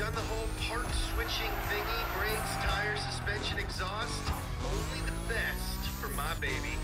done the whole part switching thingy, brakes, tires, suspension, exhaust. Only the best for my baby.